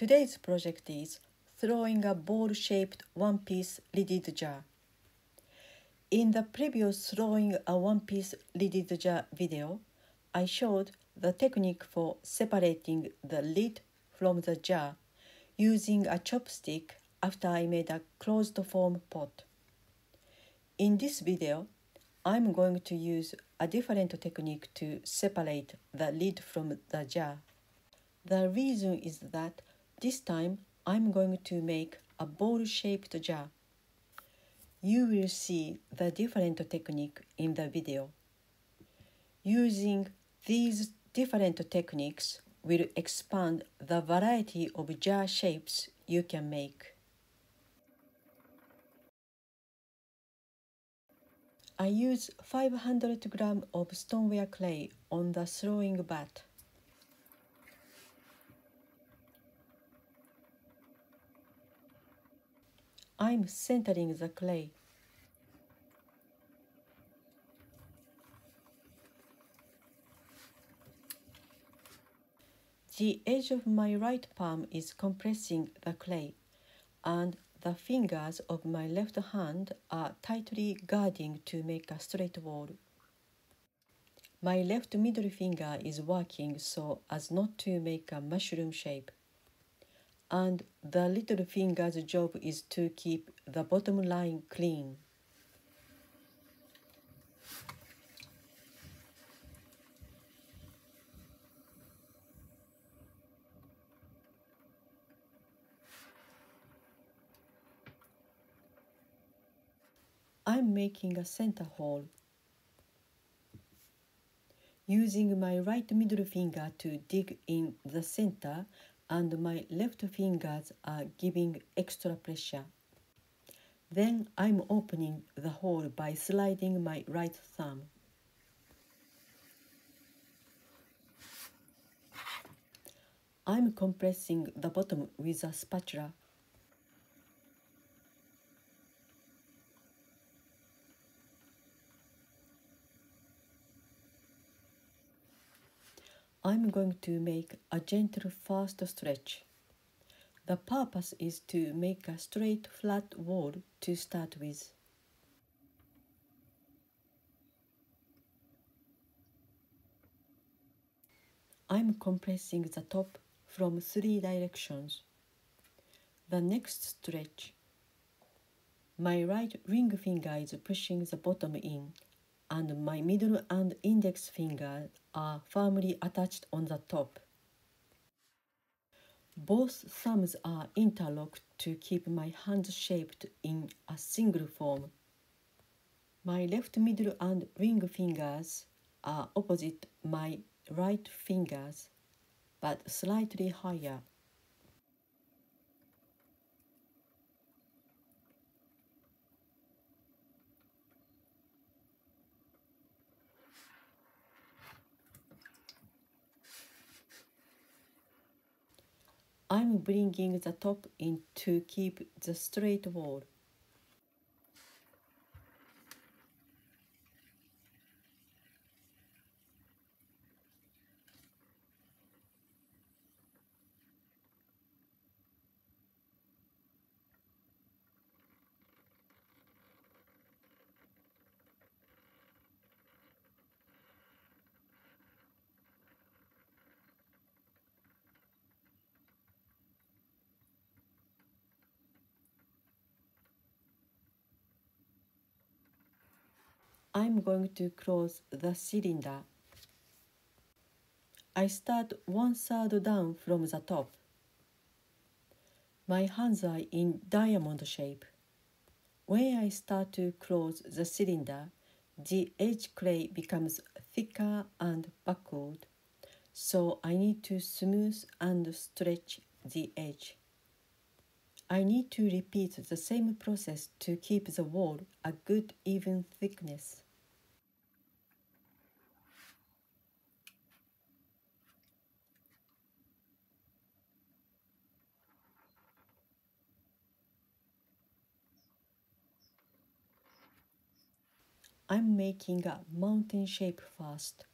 Today's project is throwing a ball-shaped one-piece lidded jar. In the previous throwing a one-piece lidded jar video, I showed the technique for separating the lid from the jar using a chopstick after I made a closed form pot. In this video, I'm going to use a different technique to separate the lid from the jar. The reason is that this time I'm going to make a bowl-shaped jar. You will see the different technique in the video. Using these different techniques will expand the variety of jar shapes you can make. I use 500 gram of stoneware clay on the throwing bat. I'm centering the clay. The edge of my right palm is compressing the clay, and the fingers of my left hand are tightly guarding to make a straight wall. My left middle finger is working so as not to make a mushroom shape and the little finger's job is to keep the bottom line clean. I'm making a center hole. Using my right middle finger to dig in the center, and my left fingers are giving extra pressure. Then I'm opening the hole by sliding my right thumb. I'm compressing the bottom with a spatula. I'm going to make a gentle first stretch. The purpose is to make a straight flat wall to start with. I'm compressing the top from three directions. The next stretch. My right ring finger is pushing the bottom in and my middle and index finger are firmly attached on the top. Both thumbs are interlocked to keep my hands shaped in a single form. My left middle and ring fingers are opposite my right fingers, but slightly higher. I'm bringing the top in to keep the straight wall. I'm going to close the cylinder. I start one third down from the top. My hands are in diamond shape. When I start to close the cylinder, the edge clay becomes thicker and buckled, so I need to smooth and stretch the edge. I need to repeat the same process to keep the wall a good even thickness. I'm making a mountain shape first.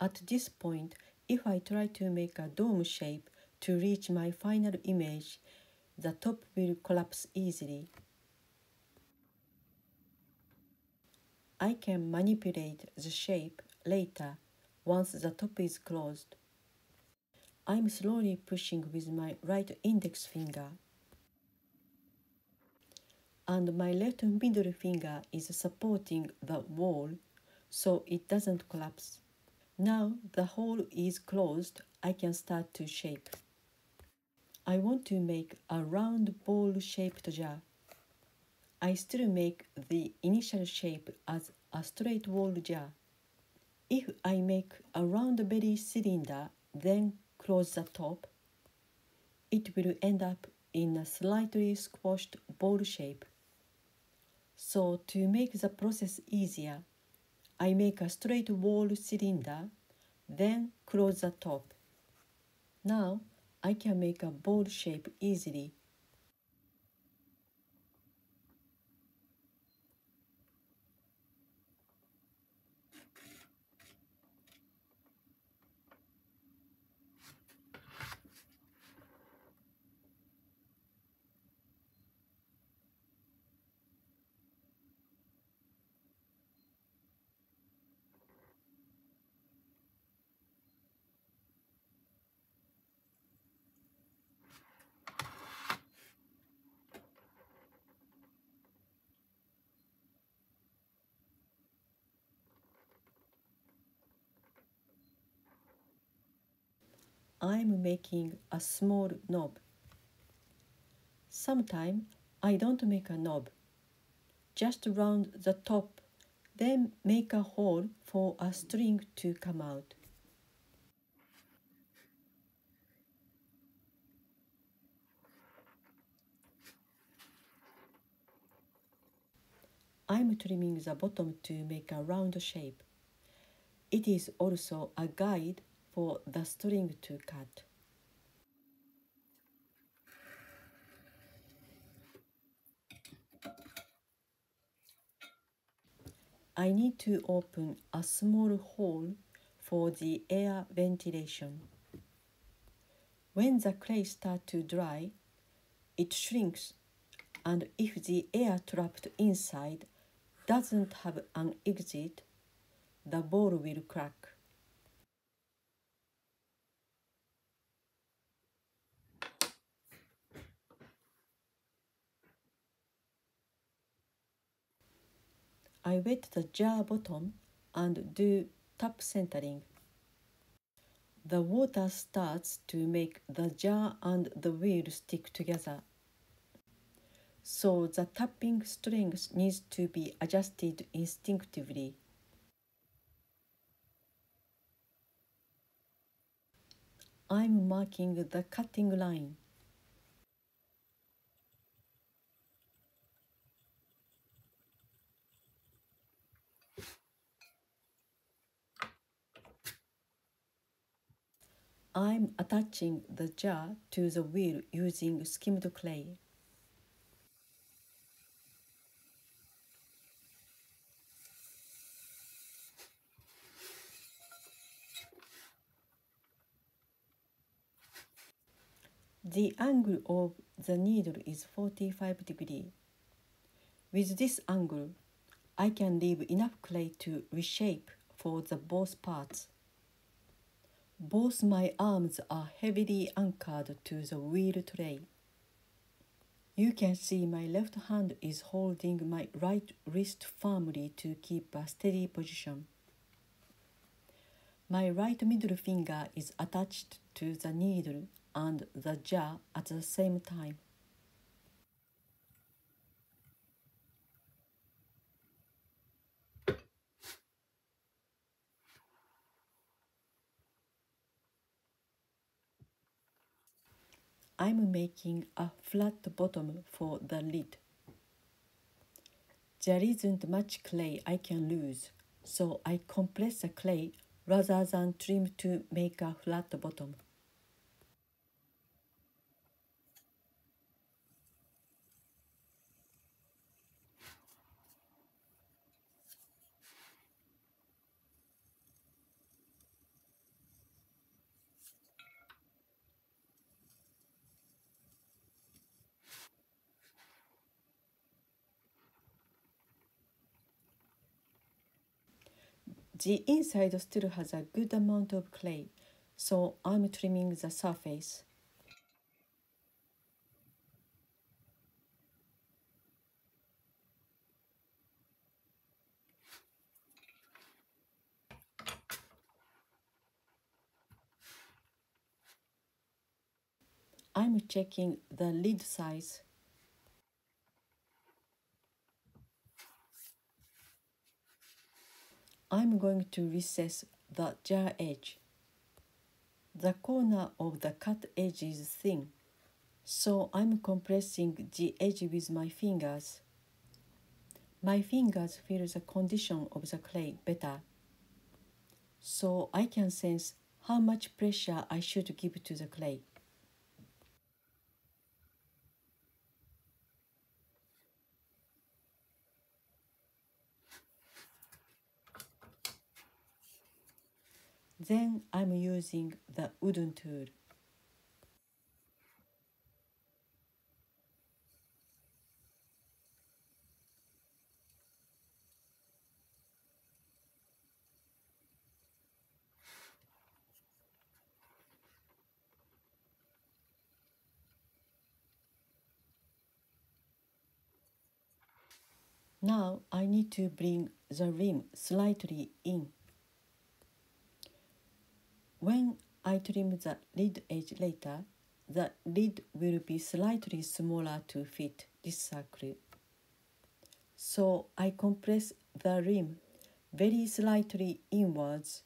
At this point, if I try to make a dome shape to reach my final image, the top will collapse easily. I can manipulate the shape later once the top is closed. I'm slowly pushing with my right index finger and my left middle finger is supporting the wall so it doesn't collapse. Now the hole is closed, I can start to shape. I want to make a round bowl-shaped jar. I still make the initial shape as a straight wall jar. If I make a round belly cylinder, then close the top, it will end up in a slightly squashed bowl shape. So to make the process easier, I make a straight wall cylinder, then close the top. Now I can make a bowl shape easily. I'm making a small knob. Sometimes I don't make a knob, just round the top, then make a hole for a string to come out. I'm trimming the bottom to make a round shape. It is also a guide for the string to cut. I need to open a small hole for the air ventilation. When the clay starts to dry, it shrinks, and if the air trapped inside doesn't have an exit, the bowl will crack. I wet the jar bottom and do tap centering. The water starts to make the jar and the wheel stick together. So the tapping strings needs to be adjusted instinctively. I'm marking the cutting line. I'm attaching the jar to the wheel using skimmed clay. The angle of the needle is 45 degree. With this angle, I can leave enough clay to reshape for the both parts. Both my arms are heavily anchored to the wheel tray. You can see my left hand is holding my right wrist firmly to keep a steady position. My right middle finger is attached to the needle and the jar at the same time. I'm making a flat bottom for the lid. There isn't much clay I can lose, so I compress the clay rather than trim to make a flat bottom. The inside still has a good amount of clay, so I'm trimming the surface. I'm checking the lid size. I'm going to recess the jar edge. The corner of the cut edge is thin, so I'm compressing the edge with my fingers. My fingers feel the condition of the clay better, so I can sense how much pressure I should give to the clay. Then I'm using the wooden tool. Now I need to bring the rim slightly in. When I trim the lid edge later, the lid will be slightly smaller to fit this circle. So I compress the rim very slightly inwards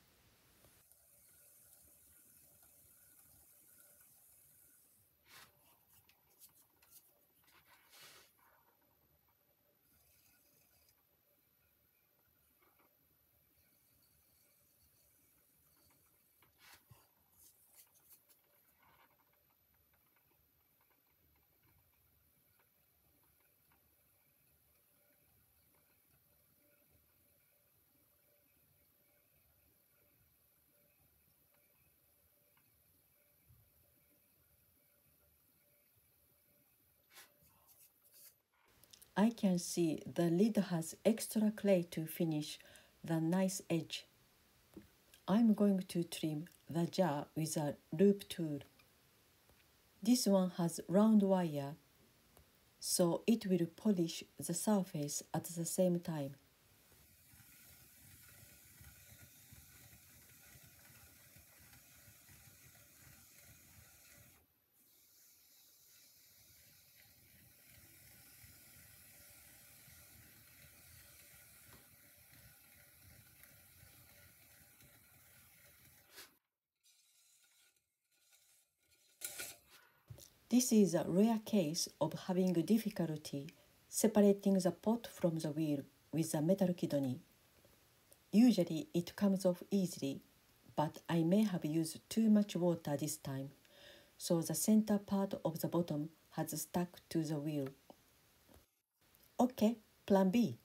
I can see the lid has extra clay to finish the nice edge. I'm going to trim the jar with a loop tool. This one has round wire, so it will polish the surface at the same time. This is a rare case of having difficulty separating the pot from the wheel with a metal kidney. Usually it comes off easily, but I may have used too much water this time, so the center part of the bottom has stuck to the wheel. Okay, plan B.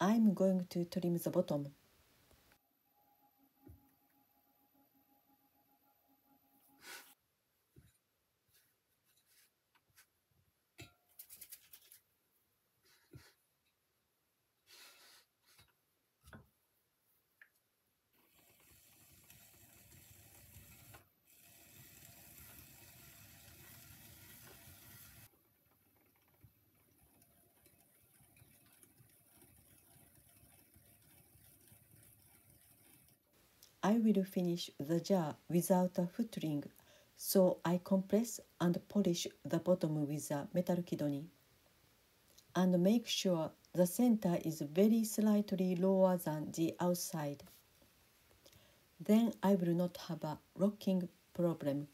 I'm going to trim the bottom. I will finish the jar without a foot ring, so I compress and polish the bottom with a metal kidney. And make sure the center is very slightly lower than the outside. Then I will not have a rocking problem